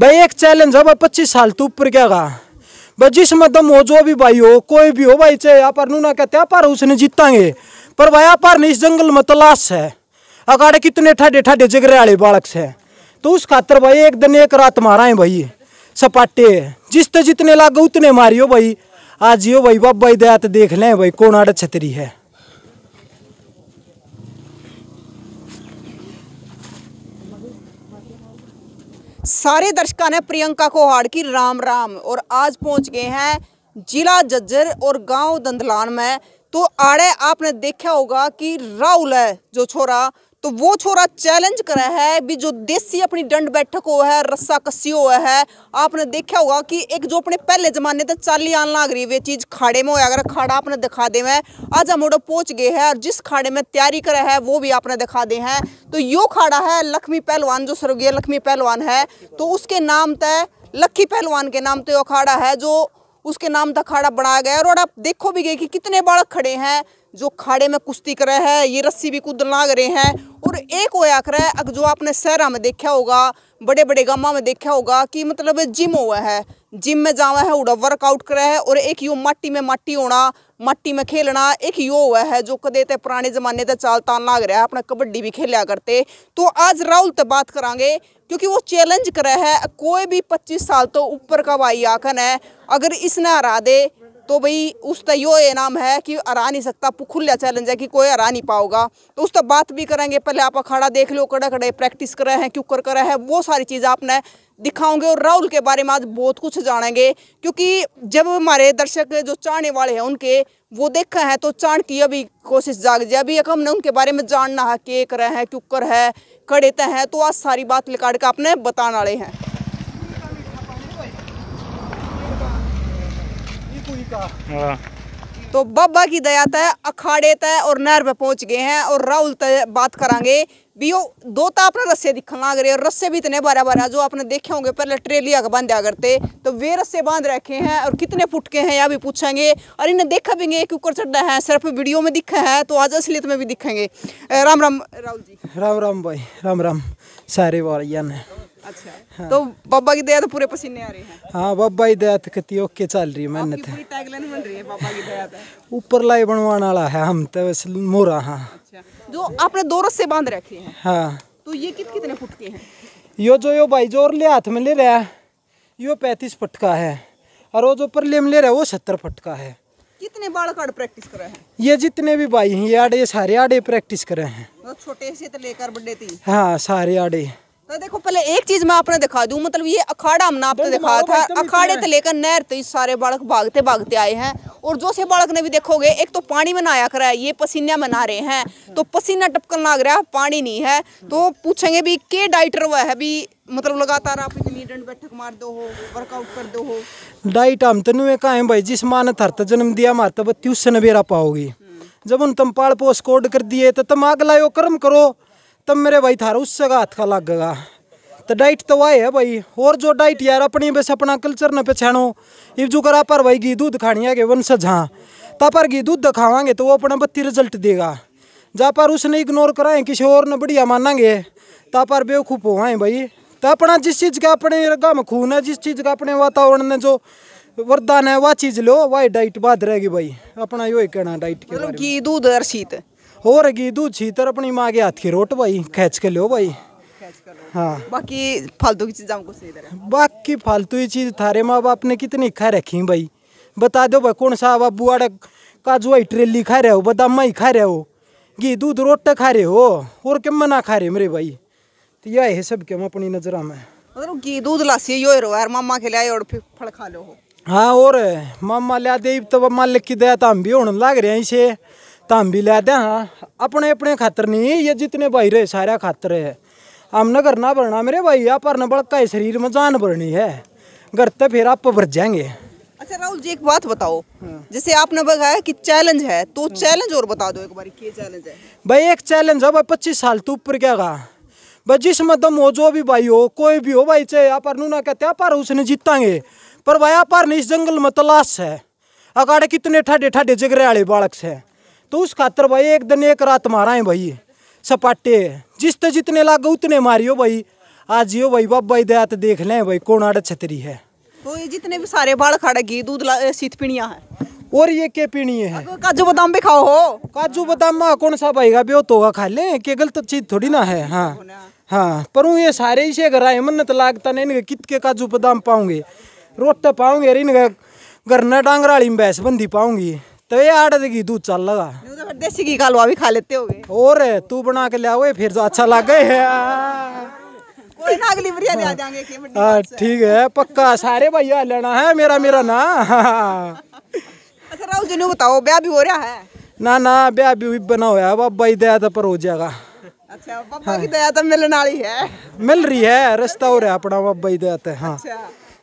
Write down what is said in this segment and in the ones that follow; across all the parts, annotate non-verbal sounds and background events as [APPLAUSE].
भाई, एक चैलेंज है, भाई, पच्चीस साल तो ऊपर क्या गा भाई, जिसमें दम हो, जो भी भाई हो, कोई भी हो, भाई, चाहे आप नूना कहते हैं, पर उसने जीतांगे। पर भाई आप नहीं, इस जंगल में तलाश है। अगाड़े कितने ठाडे ठाडे जगरे वाले बालक से तो उस खातर भाई, एक दिन एक रात मारा है भाई, सपाटे। जिस तो जितने लागे, उतने मारियो भाई। आज यो भाई, बाबा दया तो देख लें भाई, कौन आड़ छतरी है। सारे दर्शकों ने प्रियंका को हाड़ की राम राम, और आज पहुँच गए हैं जिला जज्जर और गाँव दंदलान में। तो आड़े आपने देखा होगा कि राहुल है, जो छोरा तो वो छोरा चैलेंज करा है, भी जो देसी अपनी दंड बैठक हो है, रस्सा कस्सी हुआ है, आपने देखा होगा कि एक जो अपने पहले जमाने तक चाली आन लग रही वे चीज़ खाड़े में हो, अगर खाड़ा आपने दिखा दे में, आज हम पहुँच गए हैं और जिस खाड़े में तैयारी करा है, वो भी आपने दिखा दे हैं। तो यो खाड़ा है लक्ष्मी पहलवान, जो स्वर्गीय लक्ष्मी पहलवान है तो उसके नाम तय लक्की पहलवान के नाम तो यो अखाड़ा है, जो उसके नाम तक अखाड़ा बनाया गया और आप देखो भी गए कि कितने बालक खड़े हैं जो खाड़े में कुश्ती कर रहे हैं, ये रस्सी भी कूद लाग रहे हैं। और एक होया कर है जो आपने शहरा में देखा होगा बड़े बड़े गामा में देखा होगा कि मतलब जिम हुआ है। जिम में जावा है, उड़ा वर्कआउट करे है और एक यो माटी में माटी होना, माटी में खेलना, एक यो हुआ है जो कदे ते पुराने जमाने ते चालता लाग रहा है अपना कबड्डी भी खेलिया करते। तो आज राहुल ते बात करांगे, क्योंकि वो चैलेंज करे है, कोई भी पच्चीस साल तो ऊपर का भाई आखन है, अगर इसने हरा दे तो भाई उसका यो इनाम है कि हरा नहीं सकता खुला चैलेंज है कि कोई हरा नहीं पाओगा। तो उस बात भी करेंगे, पहले आप अखाड़ा देख लो कड़े कड़े प्रैक्टिस कर रहे हैं, क्यों कर रहे हैं, वो सारी चीज़ आपने दिखाओगे और राहुल के बारे में आज बहुत कुछ जानेंगे। क्योंकि जब हमारे दर्शक जो चाहने वाले हैं उनके, वो देखा है तो चाण की अभी कोशिश जाग जाए अभी हमने उनके बारे में जानना है के कर हैं, क्यों कर है कड़े हैं तो आज सारी बात निकाल के आपने बताने वाले हैं। हाँ। तो बाबा की दया तय अखाड़े तय और नहर पे पहुँच गए हैं और राहुल तय बात करांगे। भी वो दो तो अपने रस्से दिखने लग रहे और रस्से भी इतने बारह बारह जो आपने देखे होंगे पहले ट्रेलिया का बांधा करते तो वे रस्से बाँध रखे हैं और कितने फुट के हैं या भी पूछेंगे। और इन्हें देखा भी एक ऊपर चढ़ा है सिर्फ़ वीडियो में दिखा है तो आज असलियत में भी दिखेंगे। राम राम राहुल जी। राम राम भाई राम राम सारे वारिया ने अच्छा। तो बाबा की दया तो पूरे पसीने आ रहे हैं। हाँ बाबा की दया तो ओके चल रही है मेहनत है। टैगलाइन बन रही है बाबा की दया ऊपर लाई बनवाने वाला है हम तो बस मोरा हाँ। अच्छा। जो आपने दो रस्से बाँध रखे हैं हाँ। तो ये कित कितने फुट के हैं? यो जो यो भाई ज़ोर ले हाथ में ले रहा है यो पैंतीस फुट का है। और वो जो परले में ले रहा है वो सत्तर फुट का है। कितने प्रैक्टिस कर रहे हैं? ये जितने भी भाई हैं ये आड़े सारे आड़े प्रैक्टिस कर रहे हैं। तो छोटे से तो लेकर बड़े थी हाँ सारे आड़े। तो देखो पहले एक चीज़ मैं आपने दिखा दूँ मतलब ये अखाड़ा हमने आपने दिखाया था अखाड़े से लेकर नहर तक सारे बालक भागते भागते आए हैं और जो से बालक ने भी देखोगे एक तो पानी में नहाया करा है ये पसीना में नहा रहे हैं तो पसीना टपकन लग रहा है पानी नहीं है तो पूछेंगे भी के डाइटर हुआ है भी मतलब लगातार आप इतनी दंड बैठक मार दो हो वर्कआउट कर दो हो डाइट हम तो नुए कहा भाई जिस माँ ने थरत जन्म दिया मार तब उससे नबेरा पाओगी जब उन तुम पाल पोस कोड कर दिए तो तुम आग लाओ कर्म करो तब मेरे भाई थारा उससे का हाथ का लगेगा तो डाइट तो वही है भाई। और जो डाइट यार अपनी बस अपना कल्चर न पहचानो इब जो करा पर भाई घी दूध खानी है वंशज हाँ पर घी दूध दिखावांगे तो वो अपना बत्ती रिज़ल्ट देगा। जा पर उसने इग्नोर कराए किसी और ने बढ़िया मानांगे। ता पर बेवकूफ़ हो भाई। तो अपना जिस चीज़ का अपने रगा में खून है जिस चीज़ का अपने वातावरण ने जो वरदान है वह चीज़ लो वही डाइट बाद रहेगी भाई। अपना यो ही कहना डाइट के मतलब घी दूध और शीत। और घी दूध शीतर अपनी माँ के हाथ की रोट भाई खेच के लो भाई हाँ बाकी फालतू की चीज़ हमको सही बाकी फालतू की चीज़ थारे माँ बाप ने कितनी खा रखी भाई बता दो भाई कौन सा बाबू आड़े काजू आई ट्रेली खा रहे हो बदाम ही खा रहे हो घी दूध रोटे खा रहे हो और क्या मना खा रहे मेरे भाई तो यह है सब क्यों अपनी नज़र में मतलब घी दूध लासी यो रो यार मामा के लिए और फिर फल खा लो हो और मामा लिया दे तो मालिक की दया तो हम भी होने लग रहे हैं इसे भी लिया दे हाँ। अपने अपने खातर नहीं ये जितने भाई रहे सारे खातर है। हम न करना भरना मेरे भाई आप पर न बड़का शरीर में जान भरनी है। घर तो फिर आप भर जाएँगे। अच्छा राहुल जी एक बात बताओ। जैसे आपने बताया कि चैलेंज है तो चैलेंज और बता दो एक बार क्या चैलेंज है? भाई एक चैलेंज है भाई पच्चीस साल तो ऊपर क्या गा? भाई जिसमें दम हो जो भी भाई हो कोई भी हो भाई चाहे आप नूना कहते पर उसने जीतांगे। पर भाई आप इस जंगल में तलाश है। अगाड़े कितने ठाडे ठाडे जगरे वाले बालक से तो उस खातर भाई एक दिन एक रात मारा है भाई सपाटे। जिस तो जितने लागे उतने मारियो भाई। आज यो भाई बाबा दया तो देख लें भाई कौन आड़ छतरी है। तो ये जितने भी सारे बाल खड़े घी दूध ला- शीत पीणिया है। और ये के पीनी है? काजू बादाम भी खाओ हो। काजू बादाम मा कौन सा भाई का ब्यो तो खा ले? के गलत चीज़ थोड़ी ना है हाँ। हाँ पर ये सारे इसे घर आए मन्नत लागता नहीं इनके कित के काजू बादाम पाऊँगे। रोट पाऊँगे इनके घर न डांगराली में भैंस बंदी पाऊँगी। तो ये आड़ देगी दूध चल लगा। तो देसी घी का हलवा भी खा लेते होगे। और तू बना के ले आओ फिर तो अच्छा लगे है। कोई ना अगली बिरयानी आ जाएँगे कि बड़ी हाँ। ठीक है पक्का सारे भैया लेना है मेरा मेरा ना। अच्छा राहुल जी ने बताओ ब्याह भी हो रहा है? ना ना ब्याह भी बना हुआ है बाबा ही दया तो पर हो जाएगा। अच्छा पापा की दया तो मिलने वाली है। मिल रही है रास्ता हो रहा है अपना बाबा ही दया तो हाँ। अच्छा।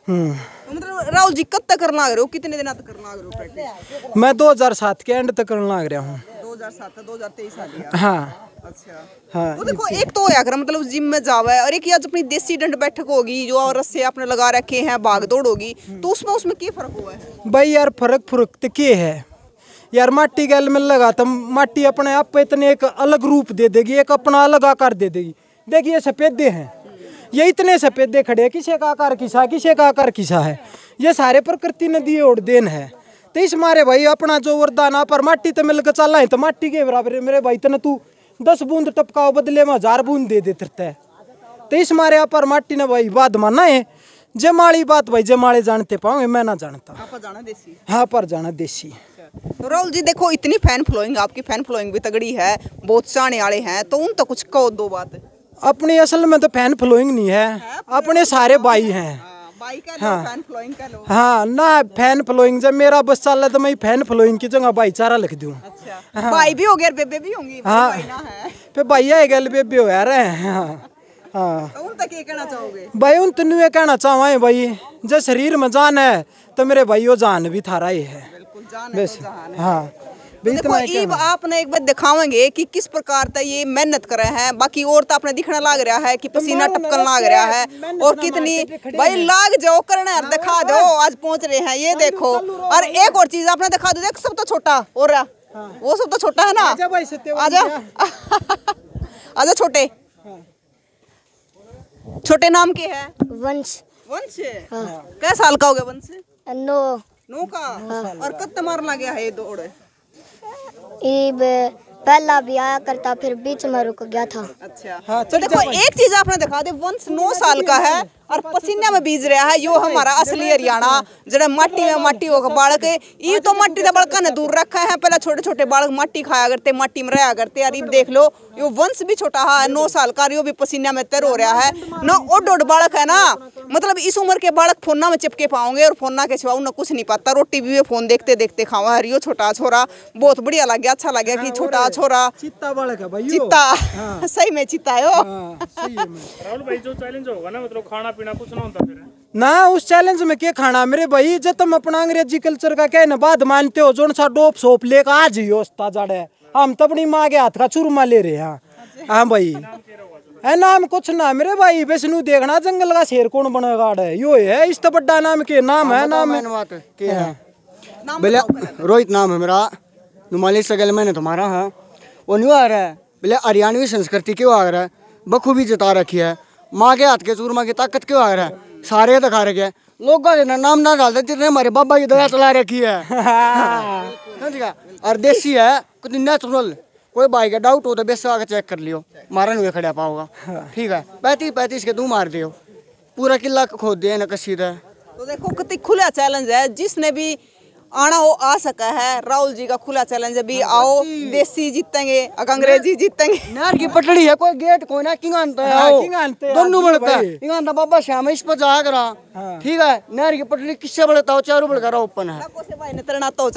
हम्म। मतलब राहुल जी कब तक करना लग रहे? हो कितने दिन तक करना लग रहे हो प्रैक्टिस मैं 2007 के एंड तक करने लग रहा हूँ। 2007 2023 आ गया। हाँ। अच्छा। हाँ तो देखो एक तो होया कर मतलब जिम में जावा है और एक आज अपनी देसी डंड बैठक होगी जो और रस्से आपने लगा रखे हैं भाग दौड़ होगी तो उसमें उसमें क्या फ़र्क हुआ है? भाई यार फ़र्क फ़र्क तो के है? यार माटी गैल में लगा तो माटी अपने आप पे इतने एक अलग रूप दे देगी एक अपना अलग आकार दे देगी। देखिए सफेदे हैं। ये इतने सफेदे खड़े हैं किसी का आकार किसा किसी का आकार किसा है? ये सारे प्रकृति ने दिए और देन है। तो इस मारे भाई अपना जो वरदान आ पर माटी तो मिलकर चल है तो माटी के बराबर मेरे भाई तने तू दस बूंद टपकाओ बदले में हज़ार बूंद दे देते है तो। इस मारे आप पर माटी ने भाई बात माना है? जमाड़ी बात भाई जमाड़े जानते पाओगे मैं ना जानता। देसी। हाँ पर जाना देसी। तो राहुल जी देखो इतनी फ़ैन फॉलोइंग आपकी फ़ैन फॉलोइंग भी तगड़ी है बहुत चाहने वाले हैं तो उन तो कुछ कहो दो बात। अपनी असल में तो फ़ैन फॉलोइंग नहीं है। अपने सारे भाई हैं। फ़ैन फॉलोइंग कह लो हाँ। ना फ़ैन फॉलोइंग जब मेरा बस चल रहा है तो मैं फ़ैन फॉलोइंग की जगह भाईचारा लिख दूँ। अच्छा। भाई भी हो गया बेबे भी होंगी हाँ। भाई है। फिर भैया गल बेबी हो यार हाँ। हाँ। तो उन तक ये कहना चाहोगे? भाई उन तेन ये कहना चाहवा है भाई जब शरीर में जान है तो मेरे भाइयों जान भी थारा ही है। बिल्कुल जान है बस। तो जहान है। हाँ। तो भाई देखो ईब आपने एक बार दिखावेंगे कि किस प्रकार तक ये मेहनत करे हैं। बाकी और तो आपने दिखना लाग रहा है कि पसीना टपकन लाग रहा है और कितनी भाई लाग जाओ करना है दिखा दो आज पहुँच रहे हैं ये देखो। और एक और चीज़ आपने दिखा दो देख सब तो छोटा और रहा वो सब तो छोटा है ना? आजा आजा। [LAUGHS] आजा छोटे। छोटे नाम के है? वंश। वंश? कै साल का हो गया वंश? नो। नौ का? और कब मारना गया है ये दौड़? ईब पहला भी आया करता फिर बीच में रुक गया था। अच्छा। हाँ तो देखो एक चीज़ आपने दिखा दे वंश नौ साल का है और पसीने में बीज रहा है यो हमारा असली हरियाणा जरा माटी में माटी होगा बालक ये तो माटी का बड़का ने दूर रखा है पहले छोटे छोटे बालक माटी खाया करते माटी में रहा करते यार देख लो यो वंश भी छोटा है नौ साल का यो भी पसीने में तर हो रहा है। ना ओड ओड बालक है ना मतलब इस उम्र के बालक फोना में चिपके पाओगे और फोना के सिवा उन्हें कुछ नहीं पाता। रोटी भी फ़ोन देखते देखते खावा है यो छोटा छोरा बहुत बढ़िया लग गया अच्छा लग गया कि छोटा छोरा। चित्ता बालक है भाई चित्ता। [LAUGHS] सही में चित्ता है हाँ [LAUGHS] सही है मैं राहुल भाई जो चैलेंज होगा ना मतलब खाना पीना कुछ ना होता फिर ना उस चैलेंज में क्या खाना? मेरे भाई जब तुम अपना अंग्रेज़ी कल्चर का कहने बात मानते हो जो सा डोप सोप लेकर आज ही उस्ता जड़े। हम तो अपनी माँ के हाथ का चूरमा ले रहे हैं। हाँ भाई। है नाम कुछ ना मेरे भाई वैष्णु देखना जंगल का शेर कौन बनेगा यो है इस तो बड़ा नाम के नाम है नाम है। है। बोले रोहित नाम है मेरा। नुमाली सगल मैंने तुम्हारा है। वो न्यू आ रहा है। बोले हरियाणवी संस्कृति क्यों आ रहा है? बखूबी जता रखी है। माँ के हाथ के चूरमा की ताकत क्यों आ रहा है? सारे दिखा रखे हैं। लोग नाम ना डालते जितने हमारे बाबा की दया चला रखी है। समझ गया? और देसी है कुछ नेचुरल कोई भाई का डाउट हो तो बेस आके चेक कर लियो। मारा नहीं खड़ा पाओगा ठीक है। पैंतीस पैंतीस के तू मार दियो। पूरा किला खोद दिया ना कसी है तो देखो कितनी खुला चैलेंज है। जिसने भी आना हो आ सका है। राहुल जी का खुला चैलेंज है भी आओ देसी जीतेंगे अंग्रेज़ी जीतेंगे। नहर की पटड़ी है कोई गेट कोई ना किंग आनता है हाँ, आओ। हैं, दोनों बढ़ता है। किंग आनता बाबा श्याम इस पर जा करा ठीक है नहर की पटड़ी किससे बढ़ता हो चारों बढ़ करा ओपन है। तो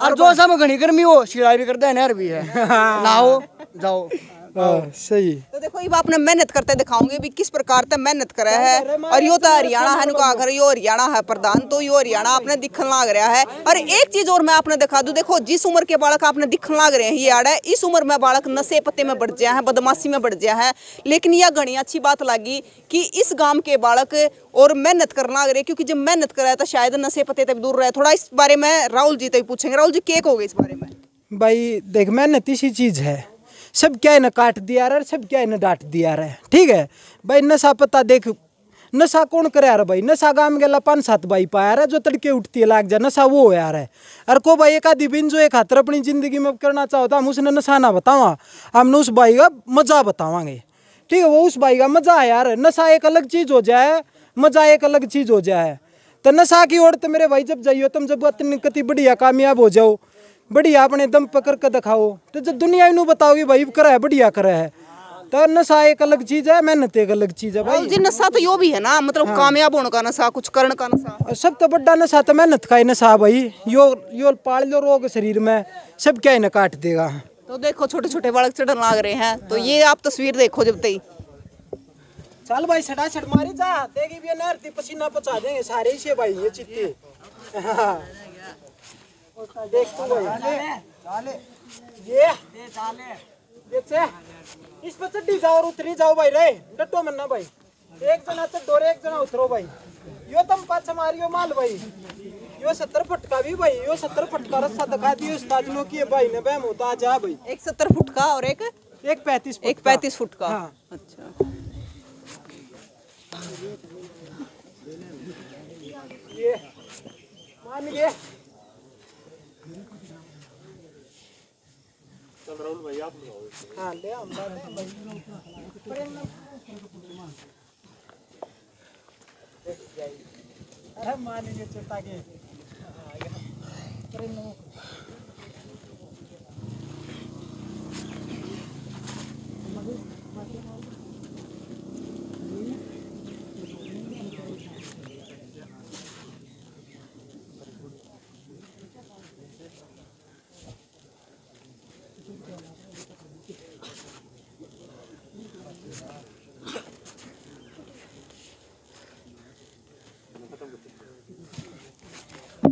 और जो सब घनी गर्मी हो सिलाई भी करता है नहर भी है। नहाओ जाओ। हाँ, सही। तो देखो ये आपने मेहनत करते दिखाऊँगे भी किस प्रकार से मेहनत करे है। और यो तो हरियाणा है नुका अगर यो हरियाणा है प्रधान तो यो हरियाणा आपने दिखन लाग रहा है। और एक चीज़ और मैं आपने दिखा दूँ देखो जिस उम्र के बालक आपने दिखन लाग रहे हैं ये आड़ है इस उम्र में बालक नशे पत्ते में बढ़ गया है बदमाशी में बढ़ गया है। लेकिन यह घनी अच्छी बात लगी कि इस गाँव के बालक और मेहनत करना लाग रहे क्योंकि जब मेहनत करे तो शायद नशे पत्ते तक दूर रहे। थोड़ा इस बारे में राहुल जी तक पूछेंगे। राहुल जी के कहोगे इस बारे में? भाई देख मेहनत इसी चीज़ है। सब क्या इन्हें काट दिया रहा है सब क्या इन्हें डांट दिया रहा। है ठीक है? भाई, नशा पता देख, नशा कौन करे यार भाई? नशा गाँव गेला पाँच सात भाई पाया रहा है जो तड़के उठती है, लाग जा, नशा वो हो यार है। अरे को भाई, एक आधी बिन जो एक हाथ अपनी ज़िंदगी में करना चाहता हम उसने नशा ना बतावा हमने उस भाई का मज़ा बतावांगे। ठीक है? वो उस भाई का मज़ा है यार। नशा एक अलग चीज़ हो जाए, मज़ा एक अलग चीज़ हो जाए। तो नशा की ओर तो मेरे भाई जब जाइयो, तुम जब इतनी कति बढ़िया कामयाब हो जाओ। बढ़िया अपने दम पकड़ कर दिखाओ। तो जब दुनिया इनू बताओगी भाई करा है बढ़िया करा है। तो नशा एक अलग चीज़ है मेहनत एक अलग चीज़ है भाई। जी नशा तो यो भी है ना मतलब हाँ। कामयाब होने का नशा कुछ करने का नशा। सब तो बड़ा नशा तो मेहनत का ही नशा भाई। यो यो पाल लो रोग शरीर में सब क्या इन्हें काट देगा। तो देखो छोटे छोटे बालक चढ़ने लाग रहे हैं। तो ये आप तस्वीर देखो जब तक। चल भाई सड़ा सड़ मारी जा। देगी भी पसीना पचा देंगे सारे से भाई ये चित्ते [LAUGHS] देख तू ये देख से इस पर जाओ उतरी जाओ भाई रे डटो मन्ना भाई एक जना और एक जना उतरो भाई यो तुम पाछ मारियो माल भाई यो सत्तर फटका भी भाई यो सत्तर फटका रस्सा दिखा दियो नो की भाई ने बहम होता जा भाई एक सत्तर फुट का और एक? एक पैंतीस एक पैंतीस फुट का हाँ। अच्छा। ये मान गए हाँ ले हम बात है। भाई अरे मानेंगे चेता के।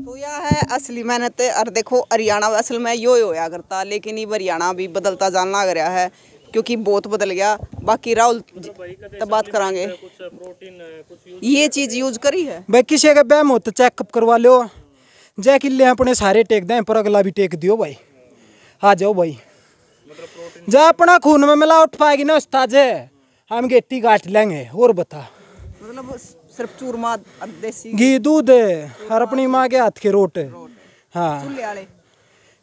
तो यह है। असली मेहनत और देखो हरियाणा असल में यो ही होया करता लेकिन ये हरियाणा भी बदलता जान लग रहा है क्योंकि बहुत बदल गया। बाकी राहुल तब बात करांगे। ये चीज़ यूज़ करी है? भाई किसी का बहम हो तो चेकअप करवा लो जय किले अपने सारे टेक दें पर अगला भी टेक दियो भाई। आ जाओ भाई। जा अपना खून में मिलावट पाएगी ना उस्ताद जी। हम गेटी काट लेंगे और बता। मतलब सिर्फ़ चूरमा और देसी घी दूध और अपनी माँ के हाथ के रोट हाँ चूल्हे वाले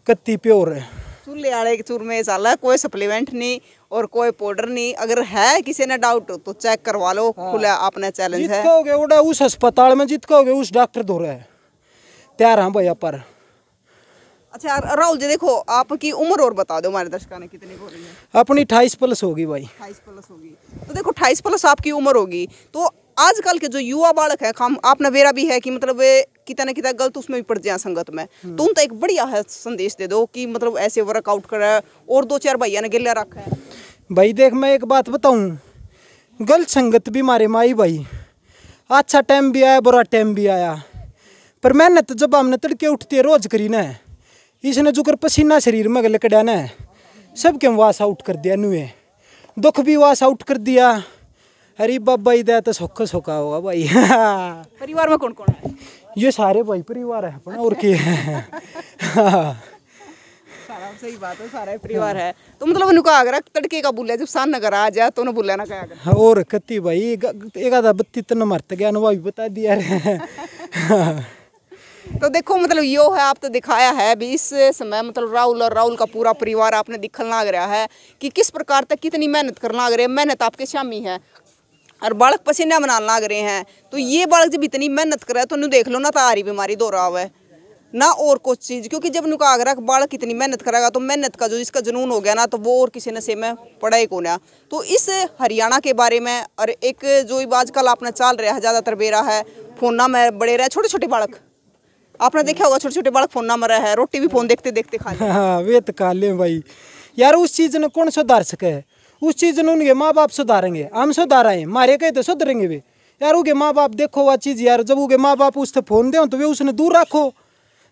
कत्ती प्योर है चूल्हे वाले चूरमे चल कोई सप्लीमेंट नहीं और कोई पाउडर नहीं अगर है किसी ने डाउट तो चेक करवा लो हाँ। खुला अपना चैलेंज है कहोगे उड़ा उस अस्पताल में जित कहोगे उस डॉक्टर दो रहे तैयार हाँ भैया पर अच्छा राहुल जी देखो आपकी उम्र और बता दो हमारे दर्शकों ने कितनी हो रही है अपनी अट्ठाईस प्लस होगी भाई अट्ठाईस प्लस होगी तो देखो अट्ठाईस प्लस आपकी उम्र होगी तो आजकल के जो युवा बालक है हम आपने बेरा भी है कि मतलब वे कितना कितना गलत उसमें भी पड़ जाए संगत में। तो उन तो एक बढ़िया है संदेश दे दो कि मतलब ऐसे वर्कआउट करे और दो चार भैया ने गिल्ला रखा है। भाई देख मैं एक बात बताऊँ। गलत संगत भी मारे माई भाई। अच्छा टाइम भी आया बुरा टाइम भी आया। पर मेहनत जब हमने तड़के उठते रोज करी ना इसने जो कर पसीना शरीर में गले कड़ा ना सबके वास आउट कर दिया नुए। दुख भी वास आउट कर दिया। अरे बाबा इधर तो सोखा सोखा होगा भाई। [LAUGHS] परिवार में कौन कौन है? ये सारे भाई परिवार है अपना और के सारा सही बात है सारा परिवार है। तो मतलब उनका अगर तड़के का जब सान नगर आ जाए तो उन्हें ना कर और कति भाई एक आधा बत्ती तन मरत गया ना वो भी बता दिया तो देखो मतलब यो है आप तो दिखाया है भी इस समय मतलब राहुल और राहुल का पूरा परिवार आपने दिखल लग रहा है कि किस प्रकार तक कितनी मेहनत करना लग रहे हैं। मेहनत आपके शामी है। और बालक पसीना बनाने लग रहे हैं। तो ये बालक जब इतनी मेहनत करे तो नु देख लो, ना तारी बीमारी दो रहा है ना और कुछ चीज़, क्योंकि जब नुका आगरा बालक इतनी मेहनत करेगा तो मेहनत का जो इसका जुनून हो गया ना तो वो और किसी नशे में पड़ा ही कौन है। तो इस हरियाणा के बारे में, और एक जो आजकल आपने चाल रहा है, ज़्यादातर बेरा है, फोना में बड़े रहे छोटे छोटे बालक। आपने देखा होगा छोटे छोटे बालक फ़ोन में रहे हैं, रोटी भी फ़ोन देखते देखते खा [LAUGHS] हाँ वे तो भाई। यार, उस चीज़ ने कौन सुधार सके? उस चीज़ ने उनके माँ बाप सुधारेंगे। हम सुधाराए मारे कहे तो सुधरेंगे वे यार उनके माँ बाप देखो वह चीज़ यार जब उनके माँ बाप उससे फ़ोन दे तो वे उसने दूर रखो।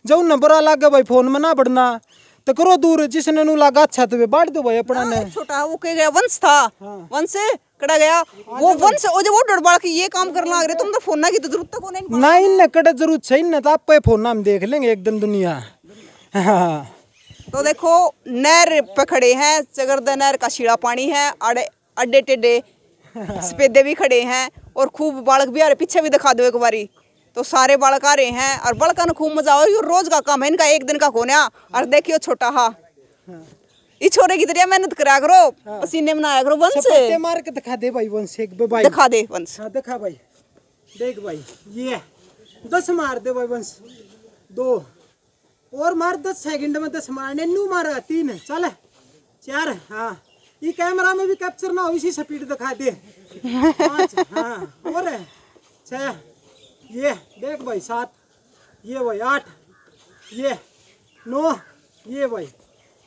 जब उन्हें बुरा लगे भाई फ़ोन में ना बढ़ना तो करो दूर जिसने नु लगा अच्छा तो वे बांट दो भाई अपना ने। छोटा वो कह गया वंश था। वंश कड़ा गया। वो वंश वो जो वो डड़बड़ के ये काम करना लग रहे तुम तो फ़ोन ना की तो ज़रूरत तक नहीं ना इन्हें कड़े ज़रूरत सही ना तो आप पे फ़ोन हम देख लेंगे एक दिन दुनिया। हाँ। तो देखो नहर पे खड़े हैं चगरदा नहर का शीड़ा पानी है अड़े अड्डे टेडे [LAUGHS] सफेदे भी खड़े हैं और खूब बालक भी आ रहे पीछे भी दिखा दो एक बारी। तो सारे बालक आ रहे हैं और बालका ने खूब मज़ा आओ रोज का काम है इनका एक दिन का खोना और देखियो छोटा हा। इस छोरे की तरह मेहनत करा करो पसीने बनाया करो वंश। मार के दिखा दे भाई वंश एक भाई। दिखा दे वंश। हाँ दिखा भाई देख भाई ये दस मार दे भाई वंश। दो। और मार दस सेकंड में दस मारने नू मारा तीन चल चार हाँ ये कैमरा में भी कैप्चर ना हो इसी स्पीड दिखा दे पाँच हाँ और है छह ये देख भाई सात ये भाई आठ ये नौ ये भाई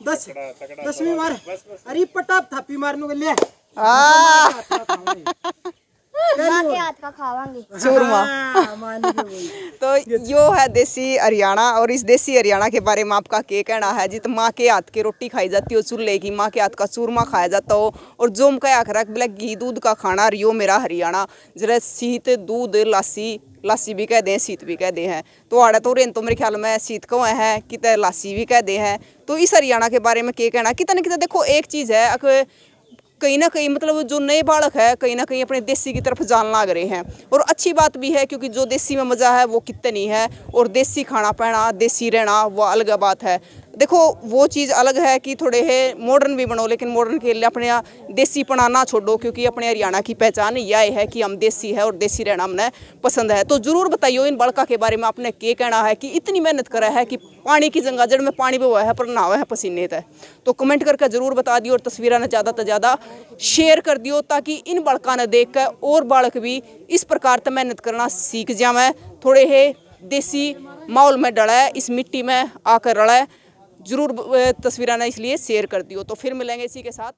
दस दसवीं मार अरे पटाप थापी मारने को ले आ माँ के हाथ का खावांगी। चूरमा। [LAUGHS] तो यो है देसी हरियाणा और इस देसी हरियाणा के बारे में आपका क्या कहना है? जित माँ के हाथ की रोटी खाई जाती हो चूल्हे की माँ के हाथ का चूरमा खाया जाता हो और जो हम क्या आखिर बोले घी दूध का खाना और यो मेरा हरियाणा। जरा सीत दूध लासी लासी भी कह दें सीत भी कह दे हैं। तो आड़ा तो रेन तो मेरे ख्याल में सीत को है कितने लासी भी कह दे हैं। तो इस हरियाणा के बारे में क्या कहना कितने कितने देखो एक चीज़ है कहीं ना कहीं मतलब जो नए बालक है, कहीं ना कहीं अपने देसी की तरफ़ जान लाग रहे हैं। और अच्छी बात भी है क्योंकि जो देसी में मज़ा है वो कितनी है, और देसी खाना पहना देसी रहना वो अलग बात है। देखो, वो चीज़ अलग है कि थोड़े है मॉडर्न भी बनो, लेकिन मॉडर्न के लिए अपने देसी पना ना छोड़ो, क्योंकि अपने हरियाणा की पहचान यह है कि हम देसी है और देसी रहना हमने पसंद है। तो ज़रूर बताइए इन बड़का के बारे में आपने के कहना है कि इतनी मेहनत करा है कि पानी की जगह, जड़ में पानी भी हुआ है, पर नहावा है पसीने तय तो कमेंट करके ज़रूर बता दियो और तस्वीरें ने ज़्यादा से ज़्यादा शेयर कर दियो ताकि इन बड़का ने देख कर और बालक भी इस प्रकार से मेहनत करना सीख जावे थोड़े है देसी माहौल में डला है इस मिट्टी में आकर रड़ा है ज़रूर तस्वीर ने इसलिए शेयर कर दियो तो फिर मिलेंगे इसी के साथ।